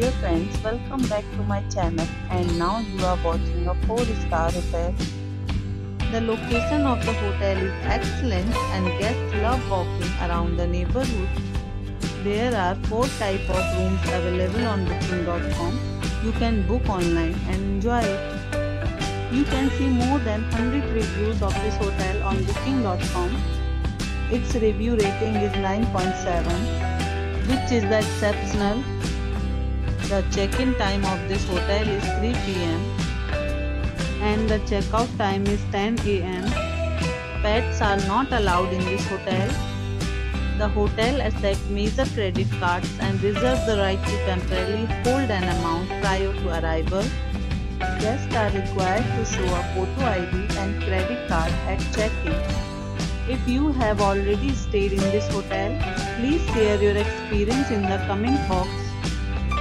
Dear friends, welcome back to my channel and now you are watching a 4 star hotel. The location of the hotel is excellent and guests love walking around the neighborhood. There are 4 type of rooms available on booking.com. You can book online and enjoy it. You can see more than 100 reviews of this hotel on booking.com. Its review rating is 9.7 which is the exceptional. The check-in time of this hotel is 3 pm and the checkout time is 10 am. Pets are not allowed in this hotel. The hotel accepts major credit cards and reserves the right to temporarily hold an amount prior to arrival. Guests are required to show a photo ID and credit card at check-in. If you have already stayed in this hotel, please share your experience in the comment box.